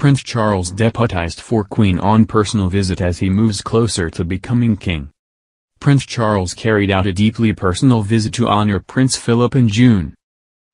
Prince Charles deputized for Queen on personal visit as he moves closer to becoming king. Prince Charles carried out a deeply personal visit to honor Prince Philip in June.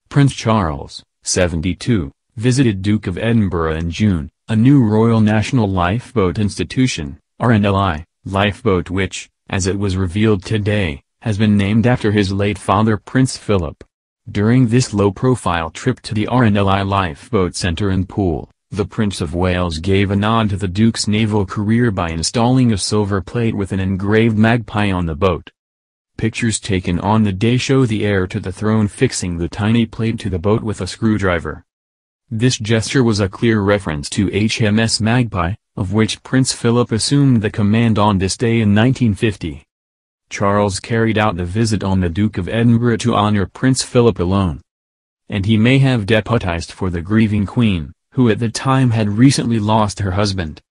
Prince Charles, 72, visited Duke of Edinburgh in June, a new Royal National Lifeboat Institution, RNLI, lifeboat which, as it was revealed today, has been named after his late father Prince Philip. During this low-profile trip to the RNLI Lifeboat Centre in Poole, the Prince of Wales gave a nod to the Duke's naval career by installing a silver plate with an engraved magpie on the boat. Pictures taken on the day show the heir to the throne fixing the tiny plate to the boat with a screwdriver. This gesture was a clear reference to HMS Magpie, of which Prince Philip assumed the command on this day in 1950. Charles carried out the visit on the Duke of Edinburgh to honor Prince Philip alone. And he may have deputized for the grieving Queen, who at the time had recently lost her husband.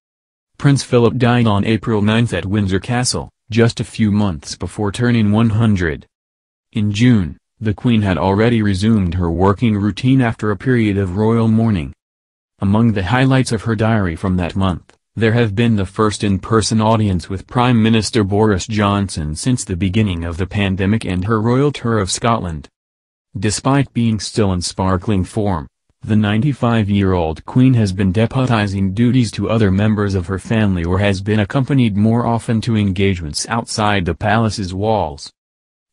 Prince Philip died on April 9 at Windsor Castle, just a few months before turning 100. In June, the Queen had already resumed her working routine after a period of royal mourning. Among the highlights of her diary from that month, there have been the first in-person audience with Prime Minister Boris Johnson since the beginning of the pandemic and her royal tour of Scotland. Despite being still in sparkling form, the 95-year-old Queen has been deputizing duties to other members of her family or has been accompanied more often to engagements outside the palace's walls.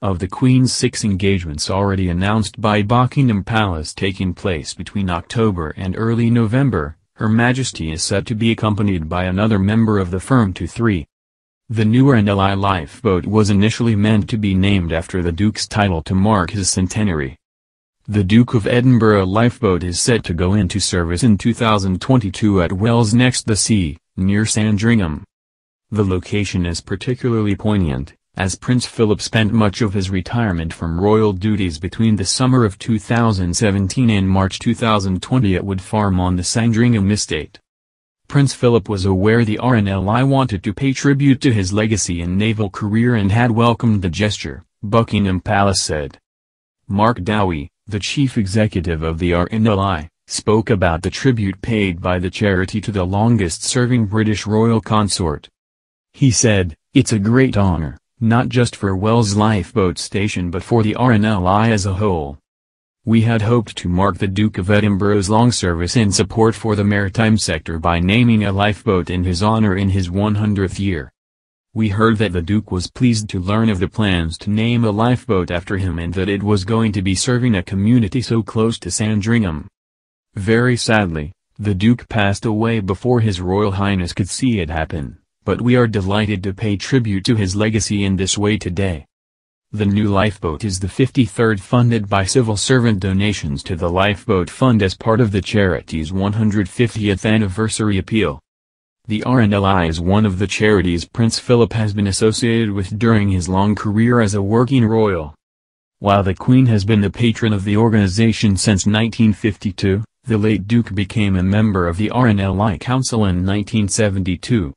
Of the Queen's six engagements already announced by Buckingham Palace taking place between October and early November, her Majesty is set to be accompanied by another member of the firm to three. The new RNLI lifeboat was initially meant to be named after the Duke's title to mark his centenary. The Duke of Edinburgh lifeboat is set to go into service in 2022 at Wells next the sea, near Sandringham. The location is particularly poignant, as Prince Philip spent much of his retirement from royal duties between the summer of 2017 and March 2020 at Wood Farm on the Sandringham estate. Prince Philip was aware the RNLI wanted to pay tribute to his legacy and naval career and had welcomed the gesture, Buckingham Palace said. Mark Dowie, the chief executive of the RNLI, spoke about the tribute paid by the charity to the longest-serving British royal consort. He said, It's a great honor not just for Wells Lifeboat Station but for the RNLI as a whole. We had hoped to mark the Duke of Edinburgh's long service and support for the maritime sector by naming a lifeboat in his honor in his 100th year. We heard that the Duke was pleased to learn of the plans to name a lifeboat after him and that it was going to be serving a community so close to Sandringham. Very sadly, the Duke passed away before His Royal Highness could see it happen but we are delighted to pay tribute to his legacy in this way today. The new lifeboat is the 53rd funded by civil servant donations to the Lifeboat Fund as part of the charity's 150th anniversary appeal. The RNLI is one of the charities Prince Philip has been associated with during his long career as a working royal. While the Queen has been the patron of the organization since 1952, the late Duke became a member of the RNLI Council in 1972.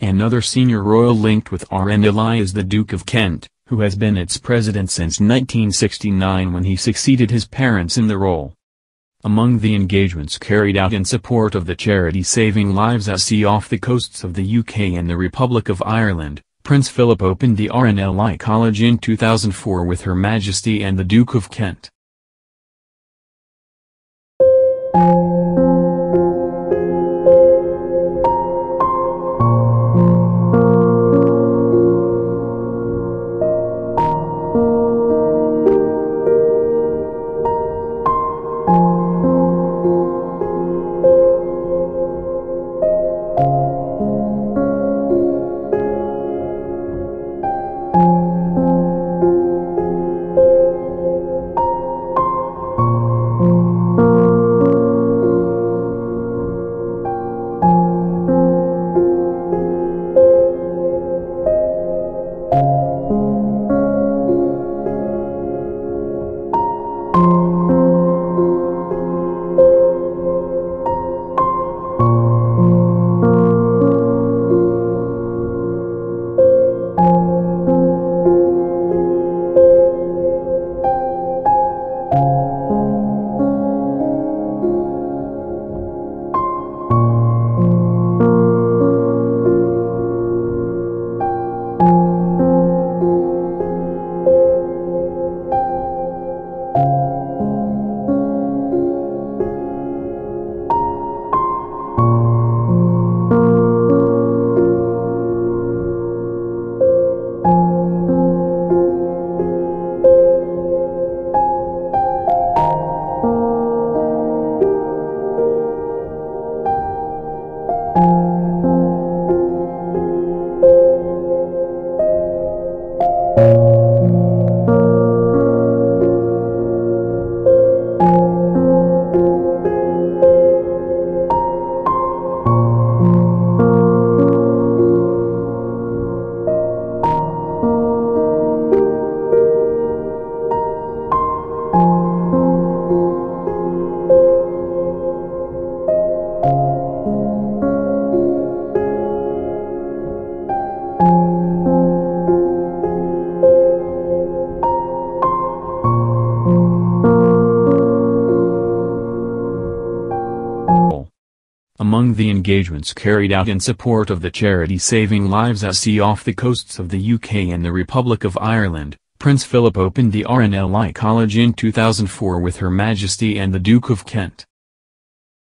Another senior royal linked with RNLI is the Duke of Kent, who has been its president since 1969 when he succeeded his parents in the role. Among the engagements carried out in support of the charity Saving Lives at Sea off the coasts of the UK and the Republic of Ireland, Prince Philip opened the RNLI College in 2004 with Her Majesty and the Duke of Kent. Among the engagements carried out in support of the charity Saving Lives at Sea off the coasts of the UK and the Republic of Ireland, Prince Philip opened the RNLI College in 2004 with Her Majesty and the Duke of Kent.